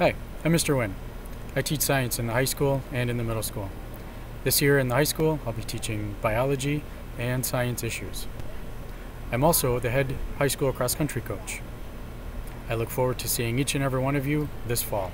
Hi, I'm Mr. Winn. I teach science in the high school and in the middle school. This year in the high school, I'll be teaching biology and science issues. I'm also the head high school cross country coach. I look forward to seeing each and every one of you this fall.